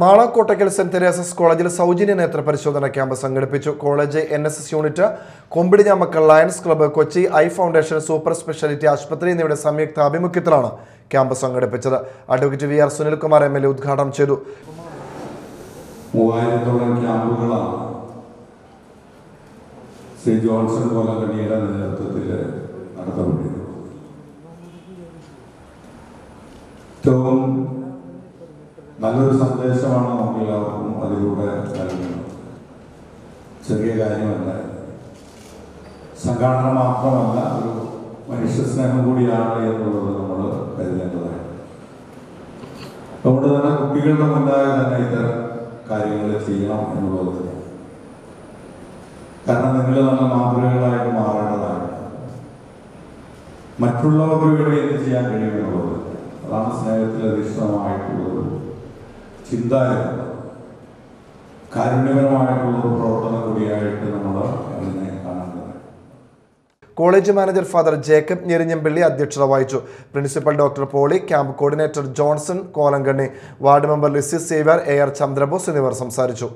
മാളക്കോട്ടയ്ക്കൽ saint Teresa's കോളേജിൽ സൗജന്യ നേത്ര പരിശോധന ക്യാമ്പ് സംഘടിപ്പിച്ചു. College N S S unit Kombidinjamakkal Lions Club Kochi eye foundation super speciality ആശുപത്രി എന്നിവയുടെ സംയുക്ത ആഭിമുഖ്യത്തിലാണ് ക്യാമ്പ് സംഘടിപ്പിച്ചത്. Advocate V R Sunilkumar M L A ഉദ്ഘാടനം ചെയ്തു. ജോൺസൺ നേതൃത്വത്തിൽ ഏറ്റവും നല്ലൊരു സന്ദേശമാണ് നമുക്ക് എല്ലാവർക്കും അതിലൂടെ നൽകുന്നത്. ചെറിയ കാര്യമല്ല. സംഘാടന മാത്രമല്ല ഒരു മനുഷ്യ സ്നേഹം കൂടിയാണ് എന്നുള്ളത് നമ്മൾ കരുതേണ്ടതാണ്. അതുകൊണ്ട് തന്നെ കുട്ടികളുടെ മുന്നായ തന്നെ ഇത്തരം കാര്യങ്ങൾ ചെയ്യണം എന്നുള്ളത് കാരണം നിങ്ങൾ നല്ല മാതൃകകളായിട്ട് മാറേണ്ടതാണ്. മറ്റുള്ളവർക്ക് വേണ്ടി എന്ത് ചെയ്യാൻ കഴിയുമെന്നുള്ളത് അതാണ് സ്നേഹത്തിൽ അധിഷ്ഠിതമായിട്ടുള്ള ഒരു ചിന്ത എന്നുള്ളത് കാരുണ്യപരമായിട്ടുള്ള ഒരു പ്രവർത്തനം കൂടിയായിട്ട് നമ്മൾ അതിനെ college manager father Jacob Njerinjampilly അധ്യക്ഷത വഹിച്ചു. Principal doctor Poly camp coordinator Johnson Kolankanni ward member Lissy Xavier A R Chandrabose എന്നിവർ സംസാരിച്ചു.